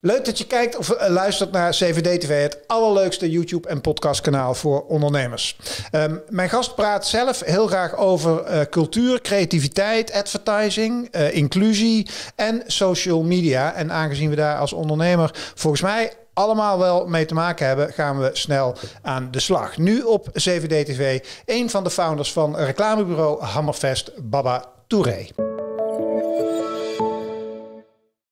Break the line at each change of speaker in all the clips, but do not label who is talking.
Leuk dat je kijkt of eh, luistert naar CVD TV, het allerleukste YouTube- en podcastkanaal voor ondernemers. Um, mijn gast praat zelf heel graag over uh, cultuur, creativiteit, advertising, uh, inclusie en social media. En aangezien we daar als ondernemer volgens mij allemaal wel mee te maken hebben, gaan we snel aan de slag. Nu op CVD TV, een van de founders van reclamebureau Hammerfest, Baba Touré.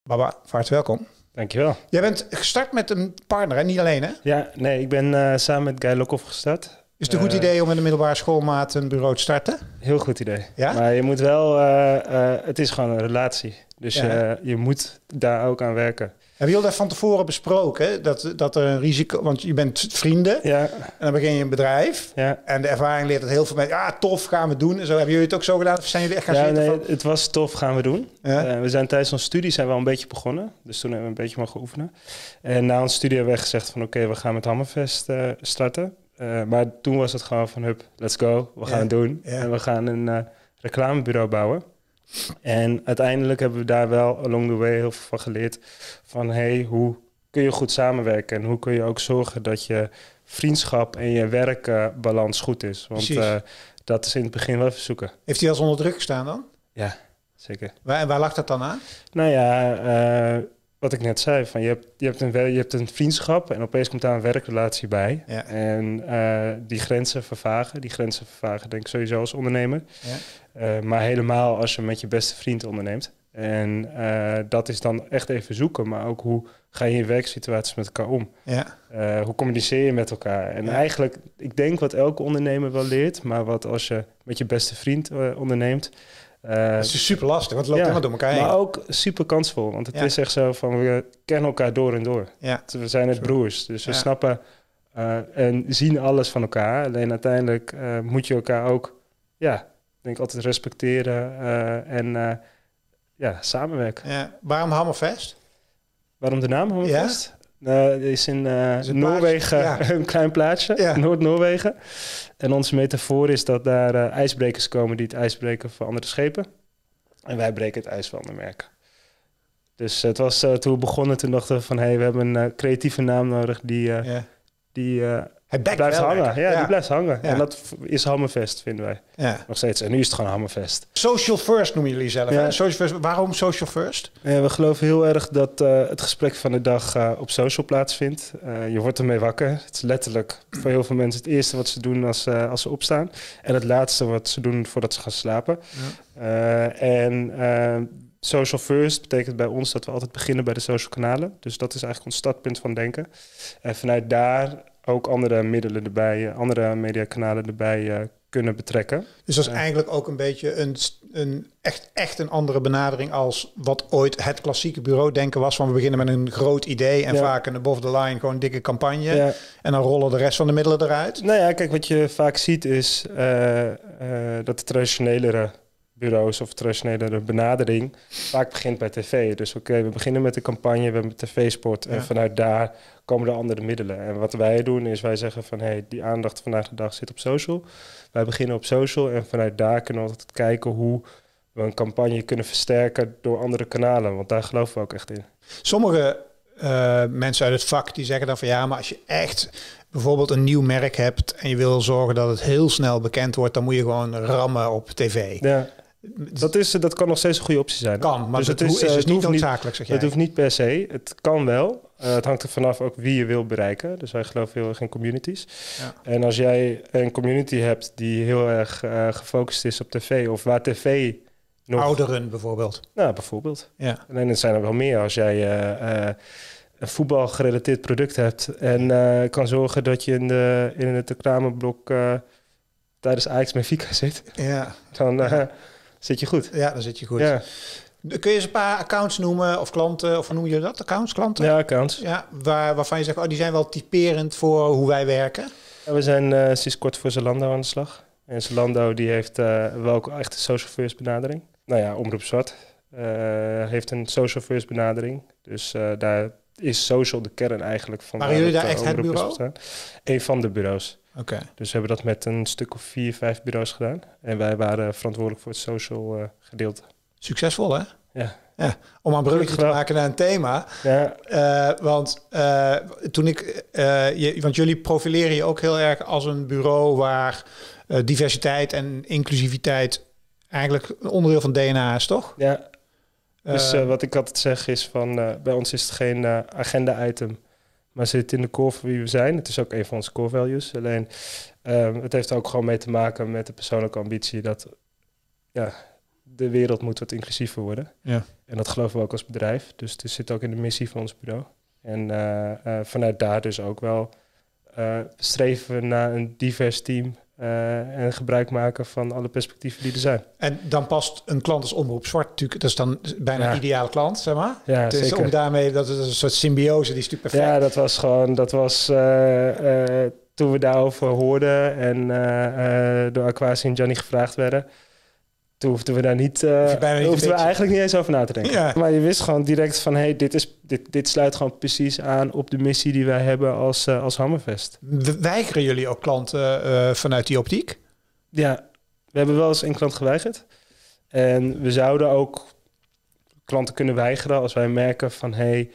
Baba, vaart welkom.
Dankjewel.
Jij bent gestart met een partner, hè? niet alleen hè?
Ja, nee, ik ben uh, samen met Guy Lokhoff gestart.
Is het een goed
Uh,
idee om in de middelbare schoolmaat een bureau te starten?
Heel goed idee.
Ja?
Maar je moet wel, uh, het is gewoon een relatie. Dus
Ja.
je moet daar ook aan werken.
Hebben jullie dat van tevoren besproken? Dat, dat er een risico... Want je bent vrienden
Ja,
en dan begin je een bedrijf.
ja.
En de ervaring leert dat heel veel mensen... Ja, tof, gaan we doen. En zo hebben jullie het ook zo gedaan? Of zijn jullie echt gaan
ja
zitten
nee,
van...
het was tof, gaan we doen.
Ja?
Eh, we zijn tijdens onze studie zijn we al een beetje begonnen. Dus toen hebben we een beetje mogen oefenen. En na onze studie hebben we gezegd van oké, we gaan met Hammerfest eh, starten. Eh, maar toen was het gewoon van hup, let's go, we gaan het doen. En we gaan een reclamebureau bouwen. En uiteindelijk hebben we daar wel along the way heel veel van geleerd. Van hey, hoe kun je goed samenwerken? En hoe kun je ook zorgen dat je vriendschap en je werkbalans goed is? Want eh, dat is in het begin wel even zoeken.
Heeft hij als onder druk gestaan dan?
Ja, zeker.
Waar, en waar lag dat dan aan?
Nou ja, eh, wat ik net zei, van je, hebt, je, hebt een, je hebt een vriendschap en opeens komt daar een werkrelatie bij.
Ja.
En eh, die grenzen vervagen. Die grenzen vervagen denk ik sowieso als ondernemer.
Ja.
Eh, maar helemaal als je met je beste vriend onderneemt. En eh, dat is dan echt even zoeken, maar ook hoe ga je in werksituaties met elkaar om?
Ja.
Hoe communiceer je met elkaar? En eigenlijk, ik denk wat elke ondernemer wel leert, maar wat als je met je beste vriend onderneemt. Eh,
Dat is super lastig, want het loopt
ja,
helemaal door elkaar heen.
maar ook super kansvol, want het
Ja.
is echt zo van we kennen elkaar door en door.
Ja.
We zijn het broers, dus we snappen eh, en zien alles van elkaar. Alleen uiteindelijk eh, moet je elkaar ook, ja, ik denk altijd respecteren en ja, samenwerken.
Ja. Waarom Hammerfest?
Waarom de naam Hammerfest? Eh, het is in eh,
Is
Noorwegen een klein plaatsje,
Ja.
Noord-Noorwegen. En onze metafoor is dat daar eh, ijsbrekers komen die het ijs breken voor andere schepen. En wij breken het ijs voor andere merken. Dus het was eh, toen we begonnen, toen dachten we van... hé, hey, we hebben een eh, creatieve naam nodig die, eh, die eh,
Hij
blijft hangen.
lekker.
Ja, die blijft hangen. En dat is Hammerfest, vinden wij.
Ja.
Nog steeds. En nu is het gewoon Hammerfest.
Social first noemen jullie zelf. Hè? Social first. Waarom social first?
We geloven heel erg dat eh, het gesprek van de dag eh, op social plaatsvindt. Eh, je wordt ermee wakker. Het is letterlijk voor heel veel mensen het eerste wat ze doen als, als ze opstaan. En het laatste wat ze doen voordat ze gaan slapen. En social first betekent bij ons dat we altijd beginnen bij de social kanalen. Dus dat is eigenlijk ons startpunt van denken. En vanuit daar ook andere middelen erbij, eh, andere mediakanalen erbij eh, kunnen betrekken.
Dus dat is
Ja.
eigenlijk ook een beetje een, een echt, echt een andere benadering als wat ooit het klassieke bureau denken was. Van we beginnen met een groot idee en
Ja.
vaak een above the line gewoon dikke campagne.
Ja.
En dan rollen de rest van de middelen eruit.
Nou ja, kijk, wat je vaak ziet is eh, eh, dat de traditionelere bureaus of traditionelere benadering vaak begint bij tv. Dus oké, we beginnen met de campagne, we hebben tv-sport en
Ja.
vanuit daar komen de andere middelen. En wat wij doen is wij zeggen van hé, hey, die aandacht vandaag de dag zit op social. Wij beginnen op social en vanuit daar kunnen we altijd kijken hoe we een campagne kunnen versterken door andere kanalen. Want daar geloven we ook echt in.
Sommige eh, mensen uit het vak die zeggen dan van ja, maar als je echt bijvoorbeeld een nieuw merk hebt en je wil zorgen dat het heel snel bekend wordt, dan moet je gewoon rammen op tv.
Ja, dat, is, dat kan nog steeds een goede optie zijn.
kan, maar
Dus
het
het is,
is, is
eh, het
niet noodzakelijk, zeg jij.
Het hoeft niet per se. Het kan wel. Eh, het hangt er vanaf ook wie je wil bereiken. Dus wij geloven heel erg in communities.
Ja.
En als jij een community hebt die heel erg eh, gefocust is op tv... of waar tv nog...
Ouderen bijvoorbeeld.
Nou, bijvoorbeeld.
Ja.
Alleen er zijn er wel meer. Als jij eh, eh, een voetbalgerelateerd product hebt... en eh, kan zorgen dat je in, de, in het reclameblok... eh, tijdens Ajax Benfica zit...
Ja.
dan eh, zit je goed.
ja, dan zit je goed.
Ja,
Kun je eens een paar accounts noemen of klanten, of hoe noem je dat? Accounts, klanten?
ja accounts.
Ja, waar, waarvan je zegt, oh, die zijn wel typerend voor hoe wij werken.
Ja, we zijn eh, sinds kort voor Zalando aan de slag. En Zalando die heeft eh, wel ook echt een social first benadering. Nou ja, Omroep Zwart eh, heeft een social first benadering. Dus daar is social de kern eigenlijk van.
Waren
waar
jullie
het,
daar
eh,
echt het
omroep is
bureau?
Een van de bureaus.
Oké.
Dus we hebben dat met een stuk of vier, vijf bureaus gedaan. En wij waren verantwoordelijk voor het social eh, gedeelte.
Succesvol, hè?
Ja,
Ja, om een bruggetje te maken naar een thema.
Ja.
Uh, want uh, toen ik, je, want jullie profileren je ook heel erg als een bureau waar diversiteit en inclusiviteit eigenlijk een onderdeel van DNA is, toch?
Ja. Dus wat ik altijd zeg is van bij ons is het geen agenda-item, maar zit in de core van wie we zijn. Het is ook een van onze core values. Alleen het heeft ook gewoon mee te maken met de persoonlijke ambitie dat ja, de wereld moet wat inclusiever worden.
Ja.
En dat geloven we ook als bedrijf. Dus het zit ook in de missie van ons bureau. En vanuit daar dus ook wel streven we naar een divers team en gebruik maken van alle perspectieven die er zijn.
En dan past een klant als Omroep Zwart natuurlijk, dat is dan bijna
Ja.
een ideale klant, zeg maar.
Ja,
dus
zeker.
om daarmee, dat is een soort symbiose, die is natuurlijk perfect.
Ja, dat was gewoon, dat was eh, eh, toen we daarover hoorden en eh, eh, door Aquasi en Johnny gevraagd werden. Toen hoefden we daar niet,
bijna niet
hoefden we eigenlijk niet eens over na te denken.
Ja.
Maar je wist gewoon direct van, hey, dit, is, dit, dit sluit gewoon precies aan op de missie die wij hebben als, eh, als Hammerfest.
We- Weigeren jullie ook klanten eh, vanuit die optiek?
Ja, we hebben wel eens een klant geweigerd. En we zouden ook klanten kunnen weigeren als wij merken van hé,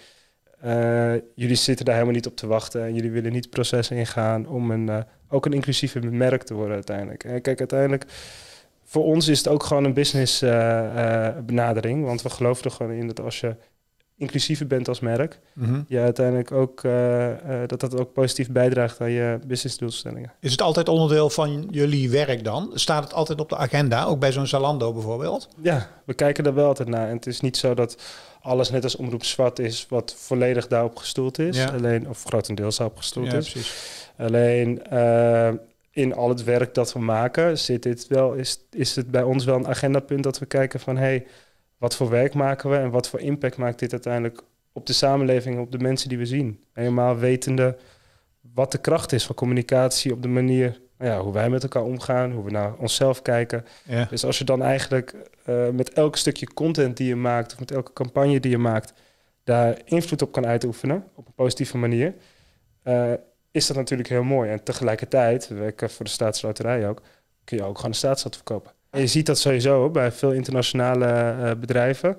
hey, jullie zitten daar helemaal niet op te wachten en jullie willen niet processen ingaan om een, ook een inclusieve merk te worden uiteindelijk. En kijk, uiteindelijk voor ons is het ook gewoon een business eh, eh, benadering, want we geloven er gewoon in dat als je inclusiever bent als merk, je uiteindelijk ook eh, dat dat ook positief bijdraagt aan je businessdoelstellingen.
Is het altijd onderdeel van jullie werk dan? Staat het altijd op de agenda, ook bij zo'n Zalando bijvoorbeeld?
Ja, we kijken er wel altijd naar. En het is niet zo dat alles net als Omroep Zwart is, wat volledig daarop gestoeld is.
Ja.
Alleen, of grotendeels daarop gestoeld
Ja,
is.
precies.
Alleen in al het werk dat we maken, zit dit wel, is, is het bij ons wel een agendapunt dat we kijken van hey, wat voor werk maken we en wat voor impact maakt dit uiteindelijk op de samenleving, op de mensen die we zien. Helemaal wetende wat de kracht is van communicatie op de manier nou ja, hoe wij met elkaar omgaan, hoe we naar onszelf kijken.
Ja.
Dus als je dan eigenlijk eh, met elk stukje content die je maakt, of met elke campagne die je maakt, daar invloed op kan uitoefenen op een positieve manier, eh, is dat natuurlijk heel mooi. En tegelijkertijd, we werken voor de staatsloterij ook, kun je ook gewoon een staatsstad verkopen. En je ziet dat sowieso bij veel internationale eh, bedrijven,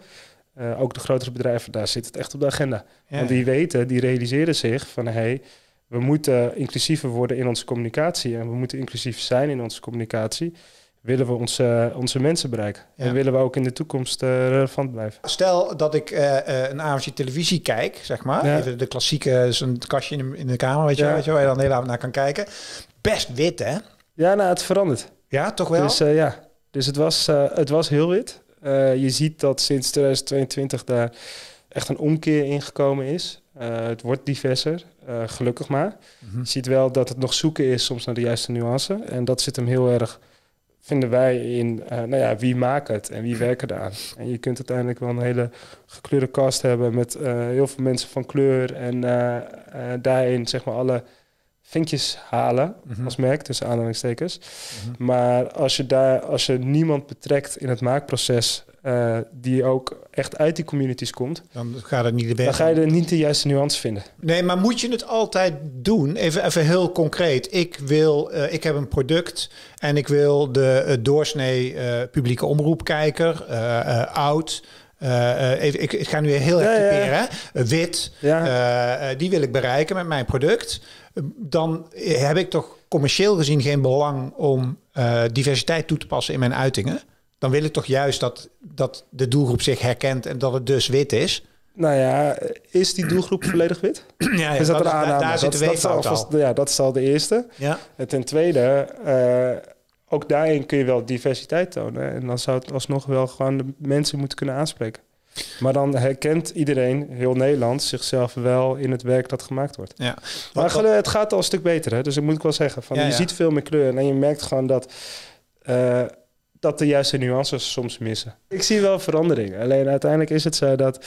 eh, ook de grotere bedrijven, daar zit het echt op de agenda.
Ja.
Want die weten, die realiseren zich van hé, hey, we moeten inclusiever worden in onze communicatie en we moeten inclusief zijn in onze communicatie. Willen we onze, onze mensen bereiken
Ja.
en willen we ook in de toekomst eh, relevant blijven.
Stel dat ik eh, eh, een avondje televisie kijk, zeg maar.
Ja.
Even de klassieke, zo'n kastje in de, in de kamer, weet je,
Ja.
weet je waar je dan heel avond naar kan kijken. Best wit, hè?
Ja, nou, het verandert.
Ja, toch wel?
Dus eh, ja, dus het was, eh, het was heel wit. Eh, je ziet dat sinds 2022 daar echt een omkeer ingekomen is. Eh, het wordt diverser, eh, gelukkig maar.
Mhm.
Je ziet wel dat het nog zoeken is soms naar de juiste nuance. En dat zit hem heel erg, vinden wij, in eh, nou ja, wie maakt het en wie werken eraan. En je kunt uiteindelijk wel een hele gekleurde cast hebben met eh, heel veel mensen van kleur. En eh, daarin zeg maar alle vinkjes halen
Mhm.
als merk, tussen aanhalingstekens.
Mhm.
Maar als je, daar, als je niemand betrekt in het maakproces... eh, die ook echt uit die communities komt...
Dan het niet de
dan ga je er niet de juiste nuance vinden.
Nee, maar moet je het altijd doen? Even, even heel concreet. Ik wil, eh, ik heb een product en ik wil de eh, doorsnee publieke omroepkijker, oud. even, ik, ik ga nu heel erg
Ja, ja.
typeren. wit.
Ja.
eh, die wil ik bereiken met mijn product. Dan heb ik toch commercieel gezien geen belang om diversiteit toe te passen in mijn uitingen. Dan wil ik toch juist dat, dat de doelgroep zich herkent en dat het dus wit is.
Nou ja, is die doelgroep volledig wit?
Ja,
is dat een
daar-
aanname?
Daar zit
dat,
al.
Ja, dat is al de eerste.
Ja.
En ten tweede, eh, ook daarin kun je wel diversiteit tonen. En dan zou het alsnog wel gewoon de mensen moeten kunnen aanspreken. Maar dan herkent iedereen, heel Nederland, zichzelf wel in het werk dat gemaakt wordt.
Ja.
Maar
Wat-
het gaat al een stuk beter, hè? dus dat moet ik wel zeggen. Van,
Ja,
je
ja.
ziet veel meer kleur en je merkt gewoon dat, eh, dat de juiste nuances soms missen. Ik zie wel verandering. Alleen uiteindelijk is het zo dat...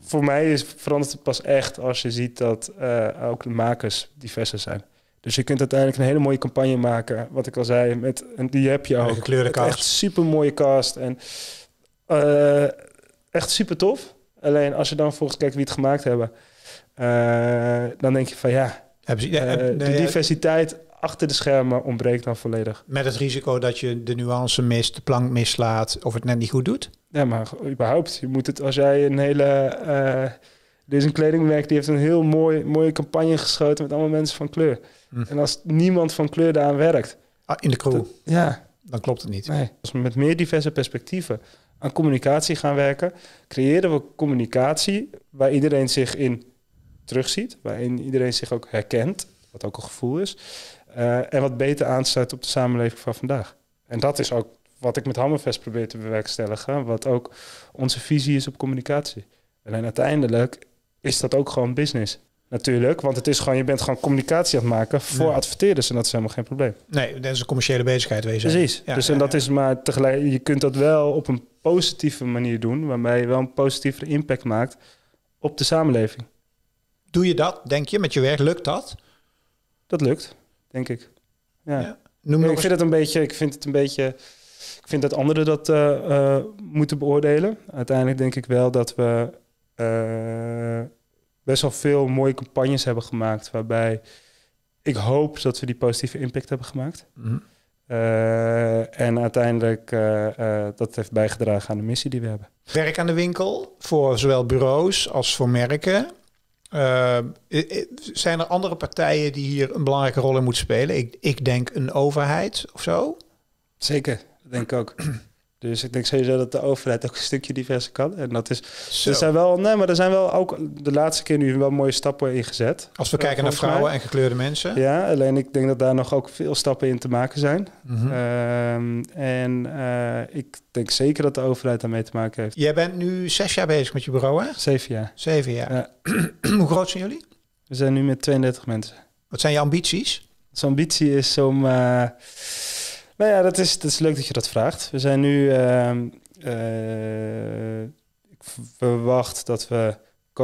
Voor mij is, verandert het pas echt als je ziet dat eh, ook de makers diverser zijn. Dus je kunt uiteindelijk een hele mooie campagne maken. Wat ik al zei, met, en die heb je
Een
ook.
gekleurde
Met
cast.
Echt super mooie cast. En eh, echt super tof. Alleen als je dan volgens kijkt wie het gemaakt hebben, eh, dan denk je van ja,
Hebben ze, ja,
de diversiteit achter de schermen ontbreekt dan volledig.
Met het risico dat je de nuance mist, de plank mislaat of het net niet goed doet?
Ja, maar überhaupt. Je moet het als jij een hele. eh er is een kledingmerk die heeft een heel mooi, mooie campagne geschoten met allemaal mensen van kleur.
Hm.
En als niemand van kleur daaraan werkt,
Ah, in de crew,
ja,
dan klopt het niet.
nee. Als we met meer diverse perspectieven aan communicatie gaan werken, creëren we communicatie waar iedereen zich in terugziet, waarin iedereen zich ook herkent, wat ook een gevoel is, eh, en wat beter aansluit op de samenleving van vandaag. En dat is ook wat ik met Hammerfest probeer te bewerkstelligen, wat ook onze visie is op communicatie. Alleen uiteindelijk is dat ook gewoon business. Natuurlijk, want het is gewoon, je bent gewoon communicatie aan het maken voor
Ja.
adverteerders en dat is helemaal geen probleem.
Nee, dat is een commerciële bezigheid wezen.
Precies.
Ja,
dus
ja,
en dat is maar tegelijk, je kunt dat wel op een positieve manier doen, waarbij je wel een positievere impact maakt op de samenleving.
Doe je dat, denk je, met je werk? Lukt dat?
Dat lukt, denk ik. Ja.
Ja. Noem
ik vind het een beetje, ik vind het een beetje, ik vind dat anderen dat eh, eh, moeten beoordelen. Uiteindelijk denk ik wel dat we eh, best wel veel mooie campagnes hebben gemaakt, waarbij ik hoop dat we die positieve impact hebben gemaakt.
Mhm.
En uiteindelijk dat heeft bijgedragen aan de missie die we hebben.
Werk aan de winkel voor zowel bureaus als voor merken. Eh, zijn er andere partijen die hier een belangrijke rol in moeten spelen? Ik, ik denk een overheid of zo.
Zeker, denk ik ook. Dus ik denk sowieso dat de overheid ook een stukje diverser kan. En dat is.
Zo.
Er zijn wel, nee, maar er zijn wel ook de laatste keer nu wel mooie stappen in gezet.
Als we
Eh,
kijken naar
mij.
vrouwen en gekleurde mensen.
Ja, alleen ik denk dat daar nog ook veel stappen in te maken zijn.
Mhm.
Ehm, en eh, ik denk zeker dat de overheid daarmee te maken heeft.
Jij bent nu zes jaar bezig met je bureau, hè?
Zeven jaar.
Zeven jaar.
Ja.
Hoe groot zijn jullie?
We zijn nu met 32 mensen.
Wat zijn je ambities?
Onze ambitie is om. Nou ja, dat is, dat is leuk dat je dat vraagt. We zijn nu. ehm, eh, ik verwacht dat we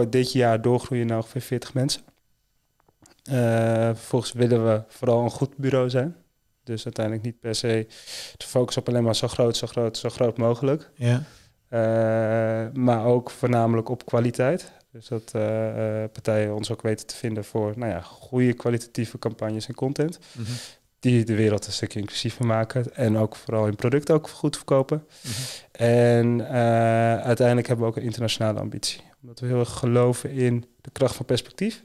dit jaar doorgroeien naar ongeveer 40 mensen. Eh, vervolgens willen we vooral een goed bureau zijn. Dus uiteindelijk niet per se de focus op alleen maar zo groot, zo groot, zo groot mogelijk.
Ja.
Eh, maar ook voornamelijk op kwaliteit. Dus dat partijen ons ook weten te vinden voor nou ja, goede kwalitatieve campagnes en content.
Mhm.
Die de wereld een stukje inclusiever maken. En ook vooral in producten ook goed verkopen.
Mhm.
En eh, uiteindelijk hebben we ook een internationale ambitie. Omdat we heel erg geloven in de kracht van perspectief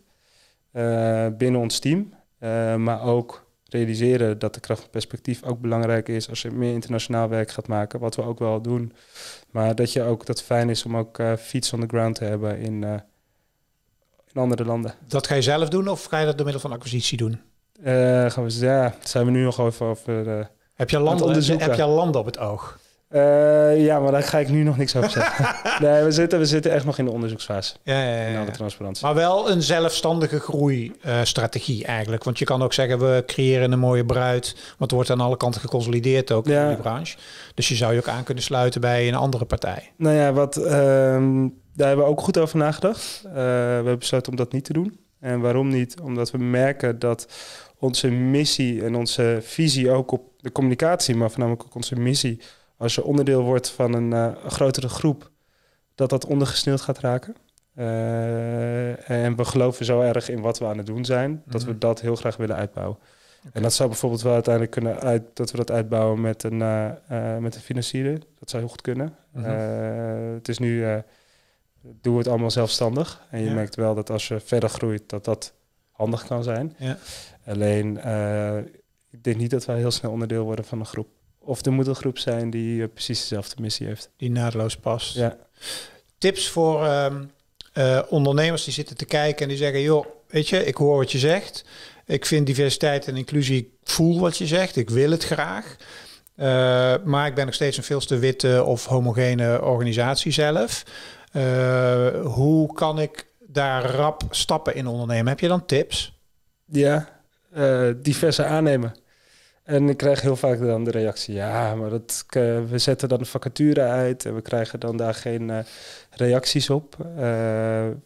eh, binnen ons team. Eh, maar ook realiseren dat de kracht van perspectief ook belangrijk is als je meer internationaal werk gaat maken. Wat we ook wel doen. Maar dat je ook dat het fijn is om ook feet on the ground te hebben in, in andere landen.
Dat ga je zelf doen of ga je dat door middel van acquisitie doen?
Eh, gaan we, ja, zijn we nu nog over. over eh,
Heb je landen, heb je landen op het oog?
Eh, ja, maar daar ga ik nu nog niks over zeggen. nee, we zitten, we zitten echt nog in de onderzoeksfase.
Ja, ja,
In
ja.
alle transparantie.
Maar wel een zelfstandige groeistrategie eigenlijk. Want je kan ook zeggen, we creëren een mooie bruid. Want er wordt aan alle kanten geconsolideerd ook
Ja.
in die branche. Dus je zou je ook aan kunnen sluiten bij een andere partij.
Nou ja, wat, ehm, daar hebben we ook goed over nagedacht. We hebben besloten om dat niet te doen. En waarom niet? Omdat we merken dat onze missie en onze visie ook op de communicatie, maar voornamelijk ook onze missie, als je onderdeel wordt van een, eh, een grotere groep, dat dat ondergesneeuwd gaat raken. Eh, en we geloven zo erg in wat we aan het doen zijn, dat we
Mhm.
dat heel graag willen uitbouwen. En dat zou bijvoorbeeld wel uiteindelijk kunnen uit, dat we dat uitbouwen met een, eh, met een financier. Dat zou heel goed kunnen.
Mhm.
Het is nu, doen we het allemaal zelfstandig. En je
Ja.
merkt wel dat als je verder groeit, dat dat handig kan zijn.
Ja.
Alleen, eh, ik denk niet dat wij heel snel onderdeel worden van een groep. Of er moet een groep zijn die eh, precies dezelfde missie heeft.
Die naadloos past.
Ja.
Tips voor ehm, eh, ondernemers die zitten te kijken en die zeggen... joh, weet je, ik hoor wat je zegt. Ik vind diversiteit en inclusie, ik voel wat je zegt. Ik wil het graag. Maar ik ben nog steeds een veel te witte of homogene organisatie zelf. Eh, hoe kan ik daar rap stappen in ondernemen? Heb je dan tips?
Ja, eh, diverse aannemen. En ik krijg heel vaak dan de reactie: ja, maar dat, we zetten dan een vacature uit en we krijgen dan daar geen eh, reacties op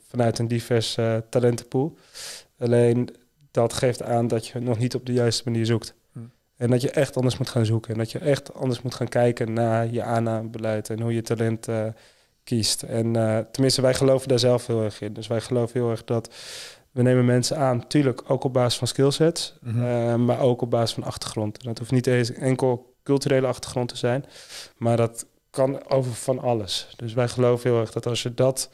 vanuit een divers eh, talentenpool. Alleen dat geeft aan dat je nog niet op de juiste manier zoekt.
Hm.
En dat je echt anders moet gaan zoeken. En dat je echt anders moet gaan kijken naar je aannamebeleid en hoe je talent kiest. En eh, tenminste, wij geloven daar zelf heel erg in. Dus wij geloven heel erg dat We nemen mensen aan, tuurlijk ook op basis van skillsets, eh, maar ook op basis van achtergrond. Dat hoeft niet eens enkel culturele achtergrond te zijn, maar dat kan over van alles. Dus wij geloven heel erg dat als je dat,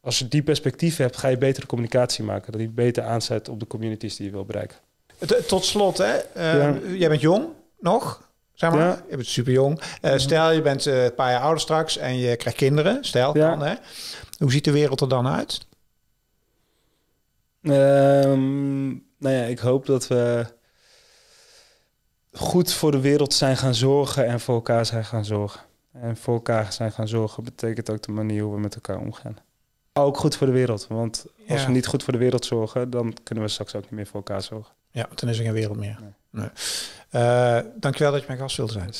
als je die perspectief hebt, ga je betere communicatie maken. Dat die beter aanzet op de communities die je wil bereiken.
Tot slot, hè. Eh,
Ja.
Jij bent jong nog, zeg maar.
Ja.
Je bent super jong. Stel, je bent eh, een paar jaar ouder straks en je krijgt kinderen. Stel, kan, hè. Hoe ziet de wereld er dan uit?
Ehm, nou ja, ik hoop dat we goed voor de wereld zijn gaan zorgen en voor elkaar zijn gaan zorgen. En voor elkaar zijn gaan zorgen betekent ook de manier hoe we met elkaar omgaan. Ook goed voor de wereld, want als
Ja.
we niet goed voor de wereld zorgen, dan kunnen we straks ook niet meer voor elkaar zorgen.
Ja, dan is er geen wereld meer.
Nee.
Nee. Eh, dankjewel dat je mijn gast wilde zijn.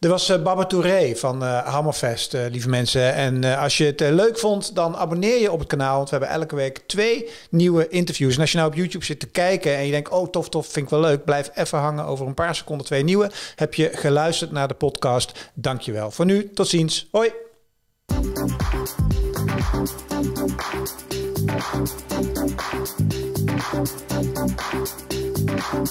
Er was eh Baba Touré van eh Hammerfest, lieve mensen. En als je het leuk vond, dan abonneer je op het kanaal. Want we hebben elke week twee nieuwe interviews. En als je nou op YouTube zit te kijken en je denkt... oh, tof, tof, vind ik wel leuk. Blijf even hangen over een paar seconden twee nieuwe. Heb je geluisterd naar de podcast? Dankjewel. Voor nu, tot ziens. Hoi.
Thank